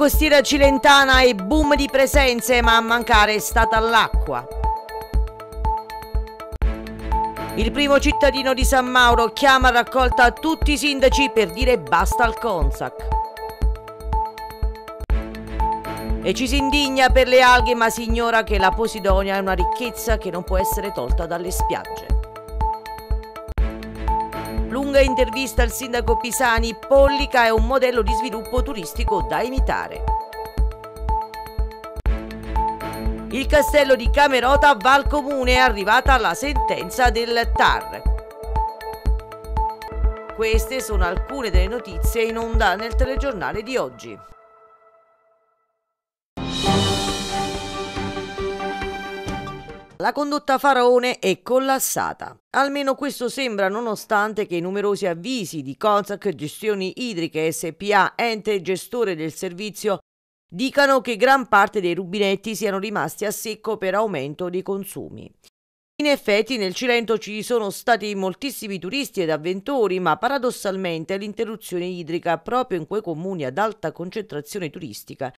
Costiera cilentana e boom di presenze, ma a mancare è stata l'acqua. Il primo cittadino di San Mauro chiama a raccolta tutti i sindaci per dire basta al Consac. E ci si indigna per le alghe ma si ignora che la Posidonia è una ricchezza che non può essere tolta dalle spiagge. Lunga intervista al sindaco Pisani, Pollica è un modello di sviluppo turistico da imitare. Il castello di Camerota va al comune, è arrivata la sentenza del TAR. Queste sono alcune delle notizie in onda nel telegiornale di oggi. La condotta Faraone è collassata. Almeno questo sembra nonostante che i numerosi avvisi di Consac Gestioni Idriche SPA, ente gestore del servizio, dicano che gran parte dei rubinetti siano rimasti a secco per aumento dei consumi. In effetti nel Cilento ci sono stati moltissimi turisti ed avventori, ma paradossalmente l'interruzione idrica proprio in quei comuni ad alta concentrazione turistica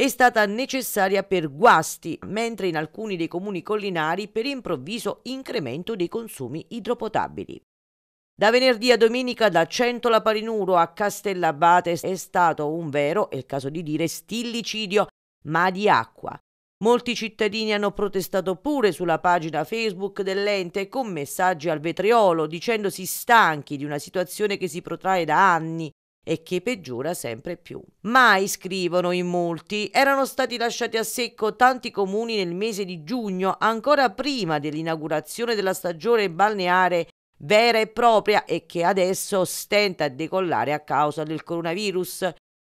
è stata necessaria per guasti, mentre in alcuni dei comuni collinari per improvviso incremento dei consumi idropotabili. Da venerdì a domenica da Centola Parinuro a Castellabate è stato un vero, è il caso di dire, stillicidio, ma di acqua. Molti cittadini hanno protestato pure sulla pagina Facebook dell'ente con messaggi al vetriolo dicendosi stanchi di una situazione che si protrae da anni e che peggiora sempre più. Mai, scrivono in molti, erano stati lasciati a secco tanti comuni nel mese di giugno, ancora prima dell'inaugurazione della stagione balneare vera e propria e che adesso stenta a decollare a causa del coronavirus.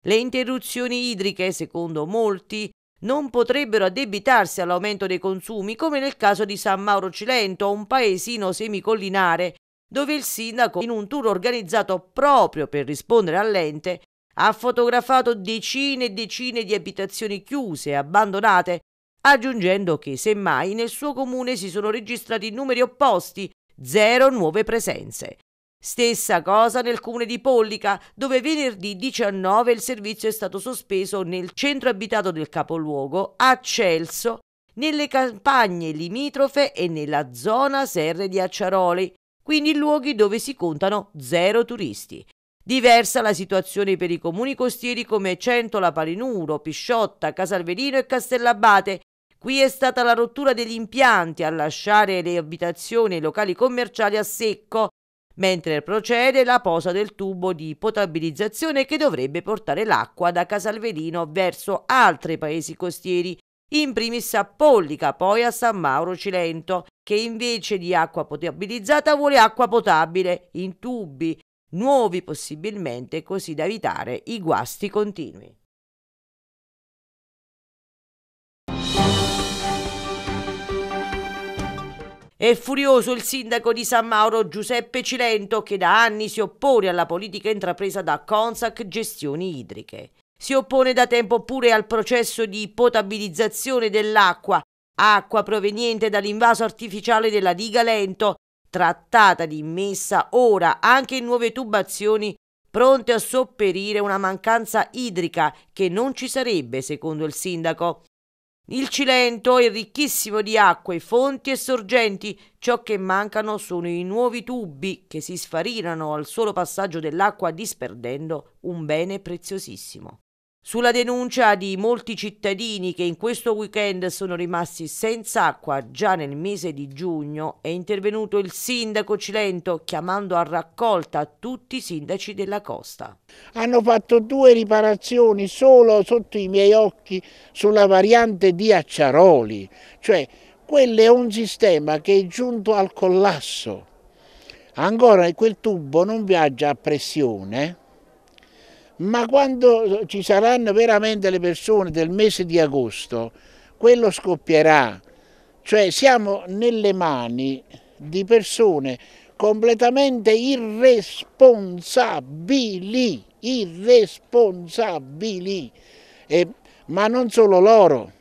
Le interruzioni idriche, secondo molti, non potrebbero addebitarsi all'aumento dei consumi, come nel caso di San Mauro Cilento, un paesino semicollinare dove il sindaco, in un tour organizzato proprio per rispondere all'ente, ha fotografato decine e decine di abitazioni chiuse e abbandonate, aggiungendo che semmai nel suo comune si sono registrati numeri opposti, zero nuove presenze. Stessa cosa nel comune di Pollica, dove venerdì 19 il servizio è stato sospeso nel centro abitato del capoluogo, a Celso, nelle campagne limitrofe e nella zona serre di Acciaroli, quindi luoghi dove si contano zero turisti. Diversa la situazione per i comuni costieri come Centola, Palinuro, Pisciotta, Casalverino e Castellabate. Qui è stata la rottura degli impianti a lasciare le abitazioni e i locali commerciali a secco, mentre procede la posa del tubo di potabilizzazione che dovrebbe portare l'acqua da Casalverino verso altri paesi costieri, in primis a Pollica, poi a San Mauro Cilento che invece di acqua potabilizzata vuole acqua potabile in tubi nuovi possibilmente così da evitare i guasti continui. È furioso il sindaco di San Mauro Giuseppe Cilento che da anni si oppone alla politica intrapresa da Consac Gestioni Idriche. Si oppone da tempo pure al processo di potabilizzazione dell'acqua acqua proveniente dall'invaso artificiale della diga Lento, trattata di immessa ora anche in nuove tubazioni pronte a sopperire una mancanza idrica che non ci sarebbe, secondo il sindaco. Il Cilento è ricchissimo di acque, fonti e sorgenti, ciò che mancano sono i nuovi tubi che si sfarinano al solo passaggio dell'acqua disperdendo un bene preziosissimo. Sulla denuncia di molti cittadini che in questo weekend sono rimasti senza acqua già nel mese di giugno è intervenuto il sindaco Cilento chiamando a raccolta tutti i sindaci della costa. Hanno fatto due riparazioni solo sotto i miei occhi sulla variante di Acciaroli, cioè quello è un sistema che è giunto al collasso. Ancora quel tubo non viaggia a pressione ma quando ci saranno veramente le persone del mese di agosto, quello scoppierà. Cioè siamo nelle mani di persone completamente irresponsabili, irresponsabili, e, ma non solo loro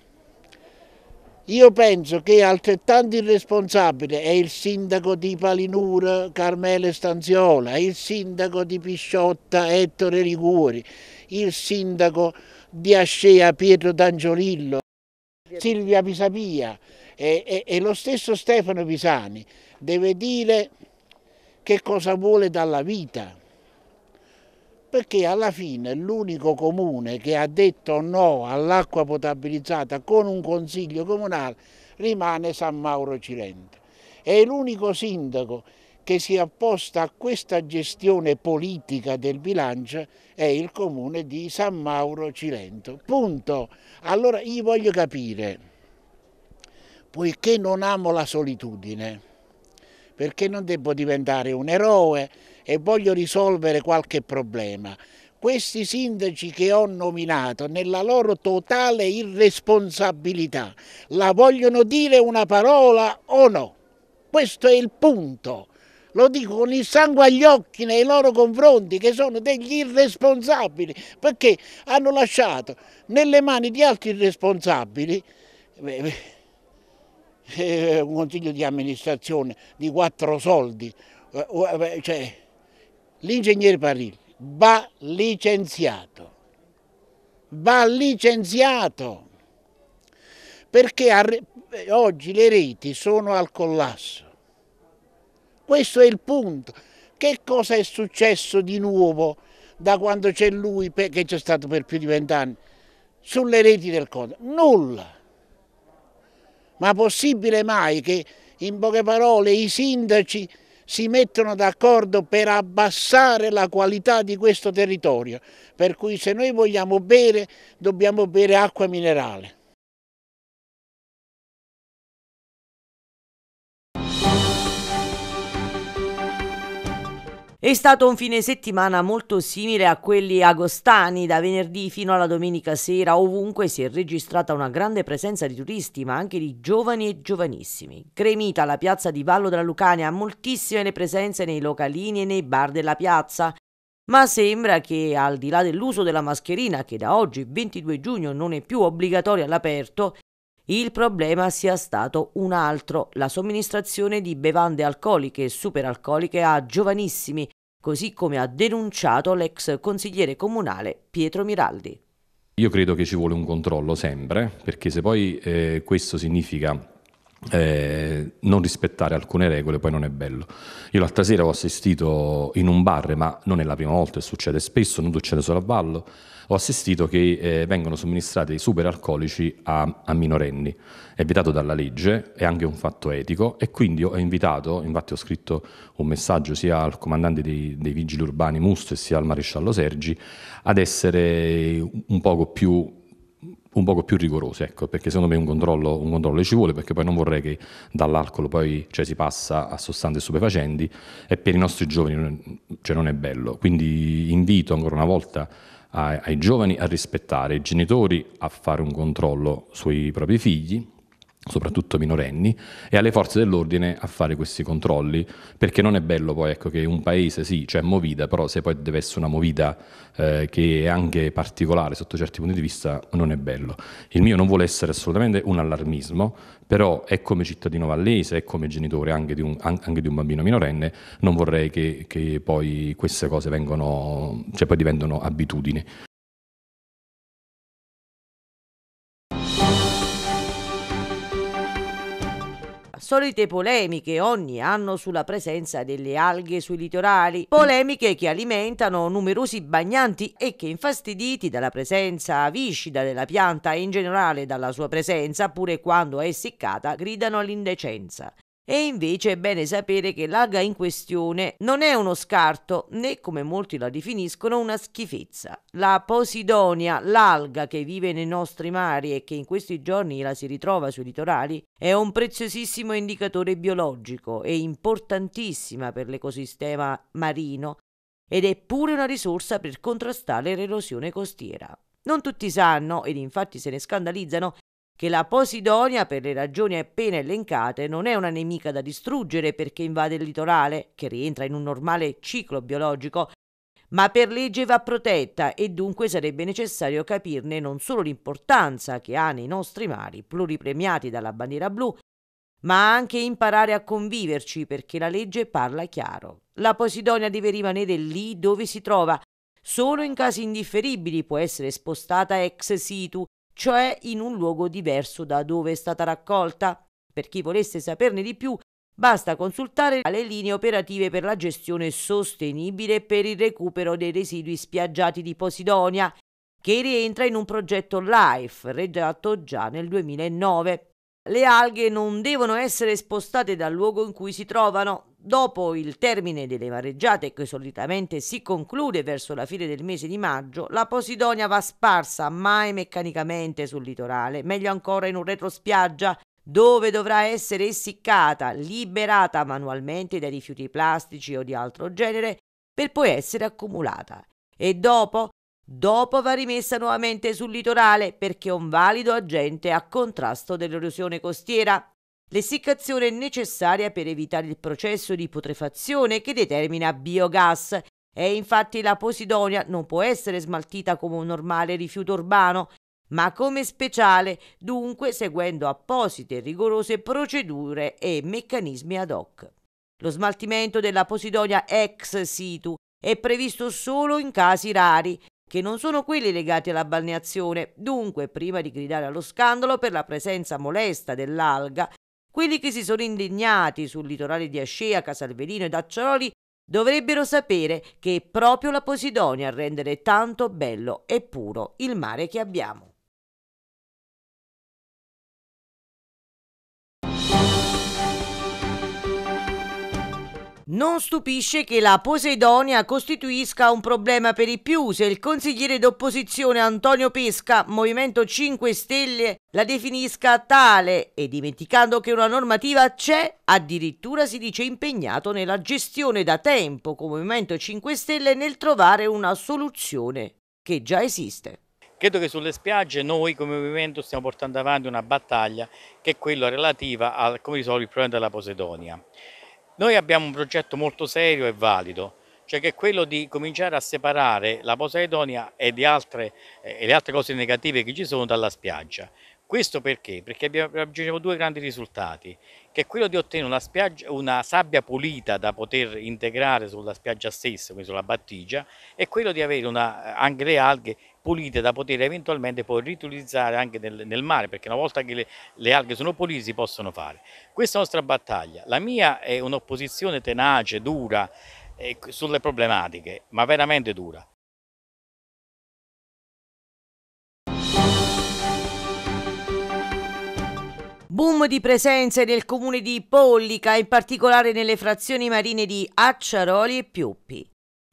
io penso che altrettanto irresponsabile è il sindaco di Palinura Carmele Stanziola, il sindaco di Pisciotta Ettore Riguri, il sindaco di Ascea Pietro D'Angiolillo, Silvia Pisapia e, e, e lo stesso Stefano Pisani. Deve dire che cosa vuole dalla vita perché alla fine l'unico comune che ha detto no all'acqua potabilizzata con un consiglio comunale rimane San Mauro Cilento. È l'unico sindaco che si è apposta a questa gestione politica del bilancio è il comune di San Mauro Cilento. Punto. Allora io voglio capire, poiché non amo la solitudine, perché non devo diventare un eroe e voglio risolvere qualche problema. Questi sindaci che ho nominato, nella loro totale irresponsabilità, la vogliono dire una parola o no? Questo è il punto. Lo dico con il sangue agli occhi nei loro confronti, che sono degli irresponsabili, perché hanno lasciato nelle mani di altri irresponsabili eh, eh, un consiglio di amministrazione di quattro soldi, eh, cioè l'ingegnere Parilli va licenziato, va licenziato, perché oggi le reti sono al collasso. Questo è il punto. Che cosa è successo di nuovo da quando c'è lui, che c'è stato per più di vent'anni, sulle reti del Conte? Nulla. Ma possibile mai che, in poche parole, i sindaci si mettono d'accordo per abbassare la qualità di questo territorio, per cui se noi vogliamo bere dobbiamo bere acqua minerale. È stato un fine settimana molto simile a quelli agostani, da venerdì fino alla domenica sera, ovunque si è registrata una grande presenza di turisti, ma anche di giovani e giovanissimi. Cremita, la piazza di Vallo della Lucania, moltissime le presenze nei localini e nei bar della piazza, ma sembra che al di là dell'uso della mascherina, che da oggi 22 giugno non è più obbligatoria all'aperto, il problema sia stato un altro, la somministrazione di bevande alcoliche e superalcoliche a giovanissimi, così come ha denunciato l'ex consigliere comunale Pietro Miraldi. Io credo che ci vuole un controllo sempre, perché se poi eh, questo significa eh, non rispettare alcune regole poi non è bello. Io l'altra sera ho assistito in un bar, ma non è la prima volta, succede spesso, non succede solo a Vallo, ho assistito che eh, vengono somministrati superalcolici a, a minorenni. È vietato dalla legge, è anche un fatto etico e quindi ho invitato, infatti ho scritto un messaggio sia al comandante dei, dei vigili urbani Musto sia al maresciallo Sergi ad essere un poco più un poco più rigorosi, ecco, perché secondo me un controllo, un controllo ci vuole, perché poi non vorrei che dall'alcol poi cioè, si passa a sostanze stupefacenti e per i nostri giovani cioè, non è bello. Quindi invito ancora una volta ai, ai giovani a rispettare, i genitori a fare un controllo sui propri figli, soprattutto minorenni, e alle forze dell'ordine a fare questi controlli, perché non è bello poi ecco, che un paese sì, c'è cioè movita, però se poi deve essere una movita eh, che è anche particolare sotto certi punti di vista, non è bello. Il mio non vuole essere assolutamente un allarmismo, però è come cittadino vallese, è come genitore anche di un, anche di un bambino minorenne, non vorrei che, che poi queste cose vengono, cioè poi diventano abitudini. Solite polemiche ogni anno sulla presenza delle alghe sui litorali, polemiche che alimentano numerosi bagnanti e che infastiditi dalla presenza viscida della pianta e in generale dalla sua presenza, pure quando è essiccata, gridano all'indecenza. E invece è bene sapere che l'alga in questione non è uno scarto né, come molti la definiscono, una schifezza. La Posidonia, l'alga che vive nei nostri mari e che in questi giorni la si ritrova sui litorali, è un preziosissimo indicatore biologico e importantissima per l'ecosistema marino ed è pure una risorsa per contrastare l'erosione costiera. Non tutti sanno, ed infatti se ne scandalizzano, che la Posidonia, per le ragioni appena elencate, non è una nemica da distruggere perché invade il litorale, che rientra in un normale ciclo biologico, ma per legge va protetta e dunque sarebbe necessario capirne non solo l'importanza che ha nei nostri mari, pluripremiati dalla bandiera blu, ma anche imparare a conviverci perché la legge parla chiaro. La Posidonia deve rimanere lì dove si trova, Solo in casi indifferibili può essere spostata ex situ, cioè in un luogo diverso da dove è stata raccolta. Per chi volesse saperne di più, basta consultare le linee operative per la gestione sostenibile per il recupero dei residui spiaggiati di Posidonia, che rientra in un progetto LIFE redatto già nel 2009. Le alghe non devono essere spostate dal luogo in cui si trovano. Dopo il termine delle mareggiate, che solitamente si conclude verso la fine del mese di maggio, la Posidonia va sparsa mai meccanicamente sul litorale, meglio ancora in un retrospiaggia, dove dovrà essere essiccata, liberata manualmente dai rifiuti plastici o di altro genere, per poi essere accumulata. E dopo Dopo va rimessa nuovamente sul litorale perché è un valido agente a contrasto dell'erosione costiera. L'essiccazione è necessaria per evitare il processo di putrefazione che determina biogas e infatti la posidonia non può essere smaltita come un normale rifiuto urbano, ma come speciale, dunque seguendo apposite e rigorose procedure e meccanismi ad hoc. Lo smaltimento della posidonia ex situ è previsto solo in casi rari che non sono quelli legati alla balneazione. Dunque, prima di gridare allo scandalo per la presenza molesta dell'alga, quelli che si sono indignati sul litorale di Ascea, Casalverino ed Acciaroli dovrebbero sapere che è proprio la Posidonia a rendere tanto bello e puro il mare che abbiamo. Non stupisce che la Poseidonia costituisca un problema per i più se il consigliere d'opposizione Antonio Pesca, Movimento 5 Stelle, la definisca tale e dimenticando che una normativa c'è, addirittura si dice impegnato nella gestione da tempo come Movimento 5 Stelle nel trovare una soluzione che già esiste. Credo che sulle spiagge noi come movimento stiamo portando avanti una battaglia che è quella relativa a come risolvere il problema della Posidonia. Noi abbiamo un progetto molto serio e valido, cioè che è quello di cominciare a separare la Poseidonia e, altre, eh, e le altre cose negative che ci sono dalla spiaggia. Questo perché? Perché abbiamo raggiunto due grandi risultati, che è quello di ottenere una, spiaggia, una, sabbia pulita da poter integrare sulla spiaggia stessa, quindi sulla battigia, e quello di avere una, anche le alghe pulite da poter eventualmente poi riutilizzare anche nel, nel mare, perché una volta che le, le, alghe sono pulite si possono fare. Questa è la nostra battaglia. La mia è un'opposizione tenace, dura eh, sulle problematiche, ma veramente dura. Boom di presenze nel comune di Pollica, in particolare nelle frazioni marine di Acciaroli e Piuppi.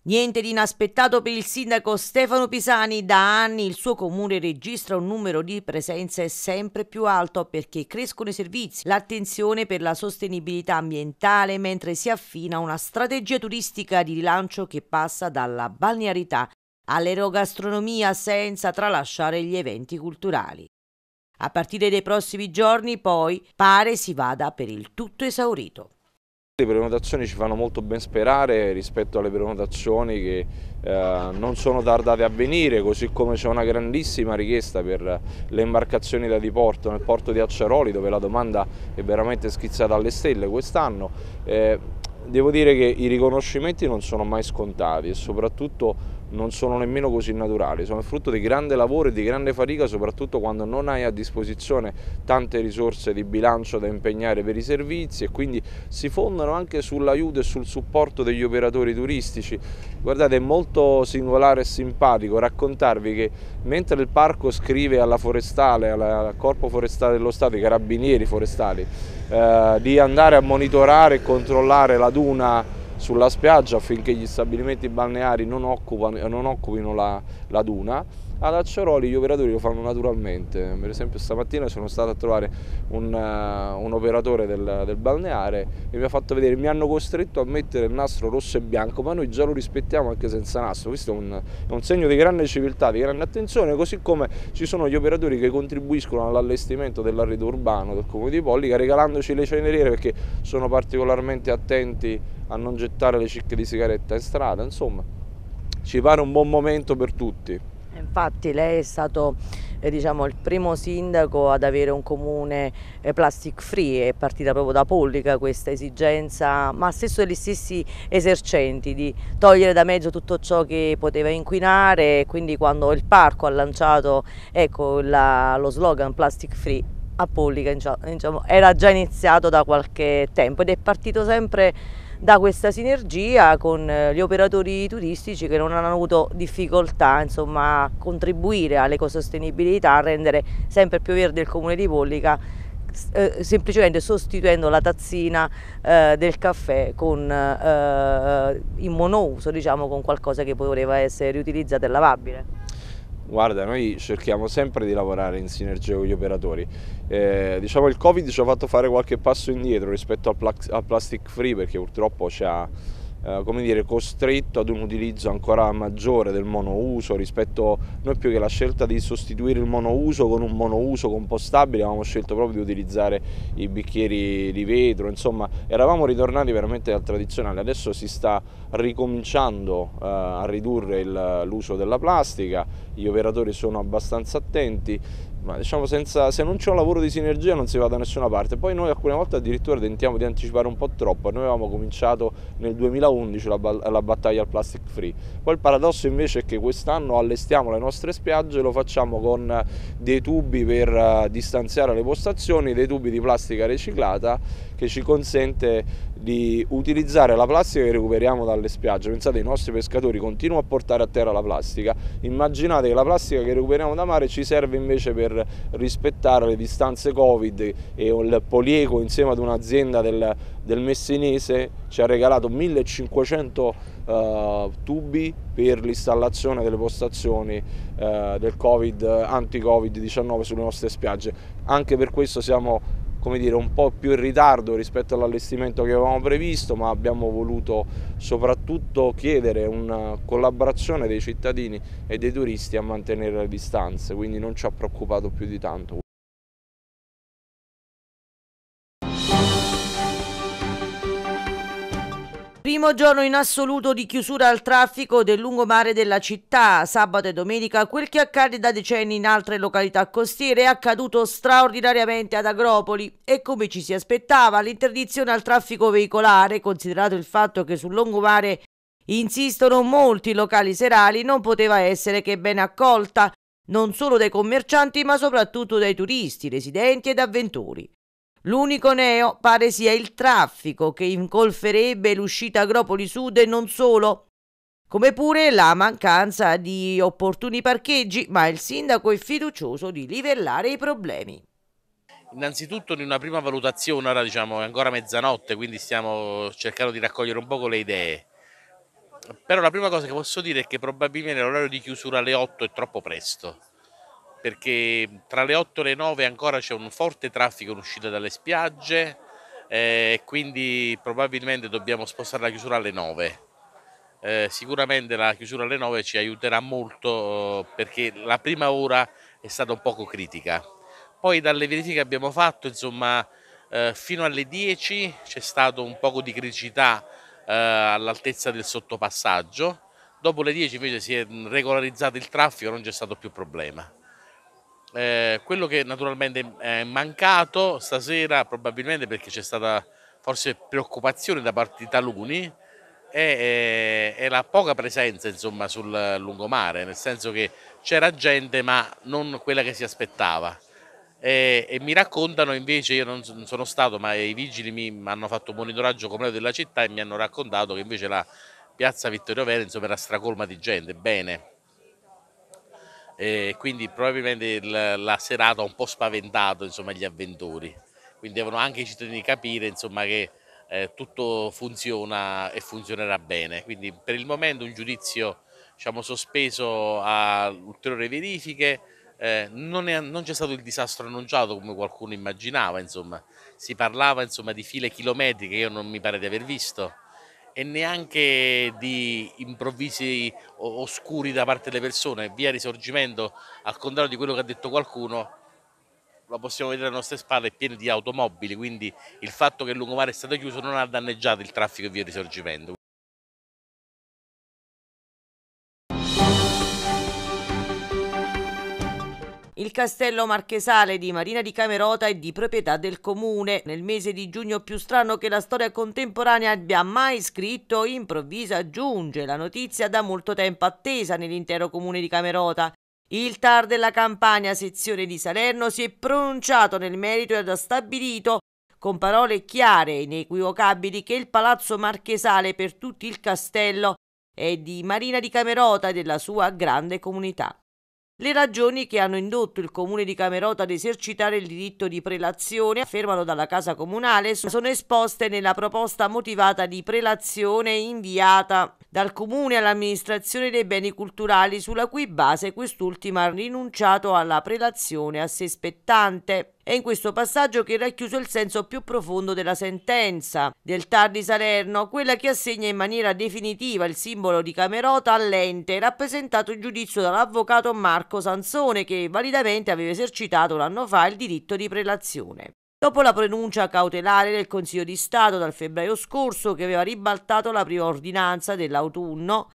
Niente di inaspettato per il sindaco Stefano Pisani, da anni il suo comune registra un numero di presenze sempre più alto perché crescono i servizi, l'attenzione per la sostenibilità ambientale mentre si affina una strategia turistica di rilancio che passa dalla balnearità all'erogastronomia senza tralasciare gli eventi culturali. A partire dai prossimi giorni poi pare si vada per il tutto esaurito. Le prenotazioni ci fanno molto ben sperare rispetto alle prenotazioni che eh, non sono tardate a venire, così come c'è una grandissima richiesta per le imbarcazioni da diporto nel porto di Acciaroli dove la domanda è veramente schizzata alle stelle quest'anno. Eh, devo dire che i riconoscimenti non sono mai scontati e soprattutto non sono nemmeno così naturali, sono frutto di grande lavoro e di grande fatica soprattutto quando non hai a disposizione tante risorse di bilancio da impegnare per i servizi e quindi si fondano anche sull'aiuto e sul supporto degli operatori turistici. Guardate è molto singolare e simpatico raccontarvi che mentre il parco scrive alla forestale, al corpo forestale dello Stato, i carabinieri forestali, eh, di andare a monitorare e controllare la duna sulla spiaggia affinché gli stabilimenti balneari non, occupano, non occupino la, la duna ad Acciaroli gli operatori lo fanno naturalmente, per esempio stamattina sono stato a trovare un, uh, un operatore del, del, balneare e mi ha fatto vedere, mi hanno costretto a mettere il nastro rosso e bianco, ma noi già lo rispettiamo anche senza nastro, questo è un, è un segno di grande civiltà, di grande attenzione, così come ci sono gli operatori che contribuiscono all'allestimento dell'arredo urbano del comune di Pollica regalandoci le ceneriere perché sono particolarmente attenti a non gettare le cicche di sigaretta in strada, insomma ci pare un buon momento per tutti. Infatti lei è stato eh, diciamo, il primo sindaco ad avere un comune eh, plastic free, è partita proprio da Pollica questa esigenza, ma stesso degli stessi esercenti di togliere da mezzo tutto ciò che poteva inquinare, quindi quando il parco ha lanciato ecco, la, lo slogan plastic free a Pollica diciamo, era già iniziato da qualche tempo ed è partito sempre da questa sinergia con eh, gli operatori turistici che non hanno avuto difficoltà insomma, a contribuire all'ecosostenibilità, a rendere sempre più verde il comune di Pollica eh, semplicemente sostituendo la tazzina eh, del caffè con, eh, in monouso, diciamo, con qualcosa che poteva essere riutilizzato e lavabile. Guarda, noi cerchiamo sempre di lavorare in sinergia con gli operatori. Eh, diciamo il Covid ci ha fatto fare qualche passo indietro rispetto al, al plastic free perché purtroppo ci ha eh, come dire, costretto ad un utilizzo ancora maggiore del monouso rispetto noi più che la scelta di sostituire il monouso con un monouso compostabile avevamo scelto proprio di utilizzare i bicchieri di vetro insomma eravamo ritornati veramente al tradizionale adesso si sta ricominciando eh, a ridurre l'uso della plastica gli operatori sono abbastanza attenti ma diciamo senza, se non c'è un lavoro di sinergia non si va da nessuna parte. Poi noi alcune volte addirittura tentiamo di anticipare un po' troppo, noi avevamo cominciato nel 2011 la, la battaglia al plastic free, poi il paradosso invece è che quest'anno allestiamo le nostre spiagge, lo facciamo con dei tubi per uh, distanziare le postazioni, dei tubi di plastica riciclata che ci consente di utilizzare la plastica che recuperiamo dalle spiagge. Pensate, i nostri pescatori continuano a portare a terra la plastica, immaginate che la plastica che recuperiamo da mare ci serve invece per rispettare le distanze Covid e il Polieco insieme ad un'azienda del, del Messinese ci ha regalato 1500 uh, eh, tubi per l'installazione delle postazioni uh, del Covid, anti-Covid-19 sulle nostre spiagge. Anche per questo siamo come dire, un po' più in ritardo rispetto all'allestimento che avevamo previsto, ma abbiamo voluto soprattutto chiedere una collaborazione dei cittadini e dei turisti a mantenere le distanze, quindi non ci ha preoccupato più di tanto. Primo giorno in assoluto di chiusura al traffico del lungomare della città. Sabato e domenica quel che accade da decenni in altre località costiere è accaduto straordinariamente ad Agropoli e come ci si aspettava l'interdizione al traffico veicolare, considerato il fatto che sul lungomare insistono molti locali serali, non poteva essere che ben accolta, non solo dai commercianti ma soprattutto dai turisti, residenti ed avventori. L'unico neo pare sia il traffico che incolferebbe l'uscita Agropoli Sud e non solo, come pure la mancanza di opportuni parcheggi, ma il sindaco è fiducioso di livellare i problemi. Innanzitutto in una prima valutazione, ora diciamo è ancora mezzanotte, quindi stiamo cercando di raccogliere un po' le idee. Però la prima cosa che posso dire è che probabilmente l'orario di chiusura alle 8 è troppo presto perché tra le 8 e le 9 ancora c'è un forte traffico in uscita dalle spiagge e eh, quindi probabilmente dobbiamo spostare la chiusura alle 9. Eh, sicuramente la chiusura alle 9 ci aiuterà molto perché la prima ora è stata un poco critica. Poi dalle verifiche che abbiamo fatto, insomma, eh, fino alle 10 c'è stato un poco di criticità eh, all'altezza del sottopassaggio, dopo le 10 invece si è regolarizzato il traffico, non c'è stato più problema. Eh, quello che naturalmente è mancato stasera, probabilmente perché c'è stata forse preoccupazione da parte di taluni, è, è, la poca presenza insomma, sul lungomare, nel senso che c'era gente ma non quella che si aspettava. E, e, mi raccontano invece, io non sono stato, ma i vigili mi hanno fatto un monitoraggio completo della città e mi hanno raccontato che invece la piazza Vittorio Veneto era stracolma di gente. Bene, e quindi probabilmente il, la serata ha un po' spaventato insomma, gli avventori. Quindi devono anche i cittadini capire insomma, che eh, tutto funziona e funzionerà bene. Quindi per il momento un giudizio diciamo, sospeso a ulteriori verifiche. Eh, non, c'è stato il disastro annunciato come qualcuno immaginava, insomma. si parlava insomma, di file chilometriche che io non mi pare di aver visto e neanche di improvvisi oscuri da parte delle persone. Via Risorgimento, al contrario di quello che ha detto qualcuno, lo possiamo vedere alle nostre spalle, è pieno di automobili, quindi il fatto che il lungomare è stato chiuso non ha danneggiato il traffico via Risorgimento. Il castello marchesale di Marina di Camerota è di proprietà del comune. Nel mese di giugno più strano che la storia contemporanea abbia mai scritto, improvvisa giunge la notizia da molto tempo attesa nell'intero comune di Camerota. Il TAR della Campania, sezione di Salerno, si è pronunciato nel merito ed ha stabilito con parole chiare e inequivocabili che il palazzo marchesale per tutto il castello è di Marina di Camerota e della sua grande comunità. Le ragioni che hanno indotto il comune di Camerota ad esercitare il diritto di prelazione, affermano dalla Casa Comunale, sono esposte nella proposta motivata di prelazione inviata dal comune all'amministrazione dei beni culturali, sulla cui base quest'ultima ha rinunciato alla prelazione a sé spettante. È in questo passaggio che è racchiuso il senso più profondo della sentenza del TAR di Salerno, quella che assegna in maniera definitiva il simbolo di Camerota all'ente, rappresentato in giudizio dall'avvocato Marco Sansone, che validamente aveva esercitato l'anno fa il diritto di prelazione. Dopo la pronuncia cautelare del Consiglio di Stato dal febbraio scorso, che aveva ribaltato la prima ordinanza dell'autunno,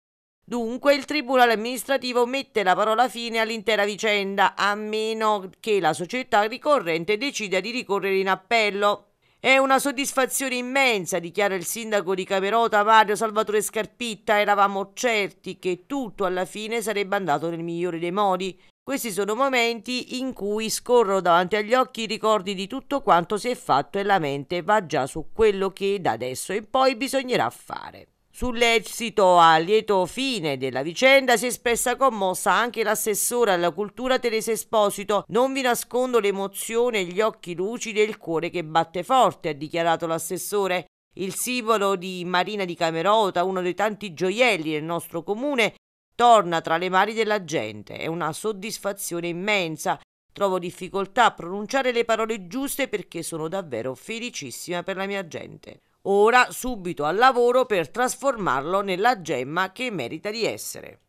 Dunque il Tribunale amministrativo mette la parola fine all'intera vicenda, a meno che la società ricorrente decida di ricorrere in appello. È una soddisfazione immensa, dichiara il sindaco di Camerota Mario Salvatore Scarpitta. Eravamo certi che tutto alla fine sarebbe andato nel migliore dei modi. Questi sono momenti in cui scorrono davanti agli occhi i ricordi di tutto quanto si è fatto e la mente va già su quello che da adesso in poi bisognerà fare. Sull'esito a lieto fine della vicenda si è espressa commossa anche l'assessore alla cultura Teresa Esposito. Non vi nascondo l'emozione, gli occhi lucidi e il cuore che batte forte, ha dichiarato l'assessore. Il simbolo di Marina di Camerota, uno dei tanti gioielli del nostro comune, torna tra le mani della gente. È una soddisfazione immensa. Trovo difficoltà a pronunciare le parole giuste perché sono davvero felicissima per la mia gente. Ora subito al lavoro per trasformarlo nella gemma che merita di essere.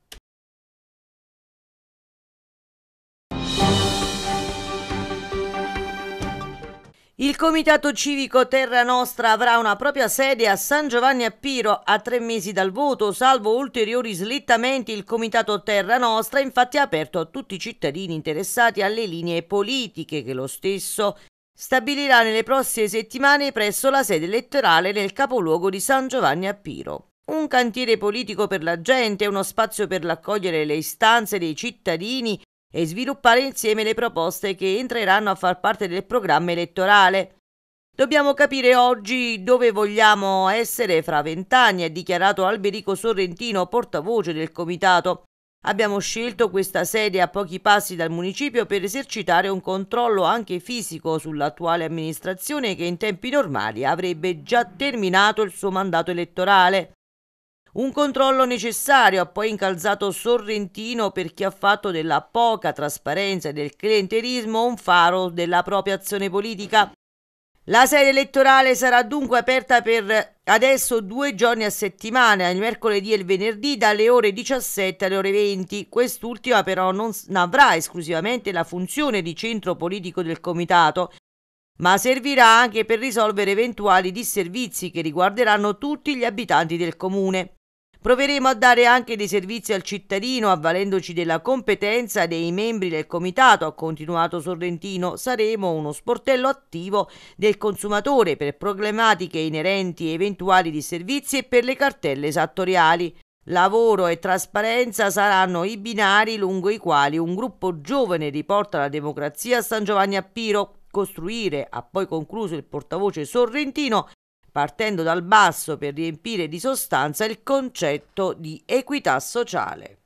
Il Comitato Civico Terra Nostra avrà una propria sede a San Giovanni a Piro a tre mesi dal voto, salvo ulteriori slittamenti. Il Comitato Terra Nostra è infatti aperto a tutti i cittadini interessati alle linee politiche che lo stesso stabilirà nelle prossime settimane presso la sede elettorale nel capoluogo di San Giovanni a Piro. Un cantiere politico per la gente, uno spazio per raccogliere le istanze dei cittadini e sviluppare insieme le proposte che entreranno a far parte del programma elettorale. Dobbiamo capire oggi dove vogliamo essere fra vent'anni, ha dichiarato Alberico Sorrentino, portavoce del comitato. Abbiamo scelto questa sede a pochi passi dal municipio per esercitare un controllo anche fisico sull'attuale amministrazione che in tempi normali avrebbe già terminato il suo mandato elettorale. Un controllo necessario ha poi incalzato Sorrentino per chi ha fatto della poca trasparenza e del clientelismo un faro della propria azione politica. La sede elettorale sarà dunque aperta per adesso due giorni a settimana, il mercoledì e il venerdì dalle ore 17 alle ore 20. Quest'ultima però non avrà esclusivamente la funzione di centro politico del comitato, ma servirà anche per risolvere eventuali disservizi che riguarderanno tutti gli abitanti del comune. Proveremo a dare anche dei servizi al cittadino avvalendoci della competenza dei membri del comitato, ha continuato Sorrentino. Saremo uno sportello attivo del consumatore per problematiche inerenti eventuali disservizi e per le cartelle esattoriali. Lavoro e trasparenza saranno i binari lungo i quali un gruppo giovane riporta la democrazia a San Giovanni a Piro. Costruire, ha poi concluso il portavoce Sorrentino, partendo dal basso per riempire di sostanza il concetto di equità sociale.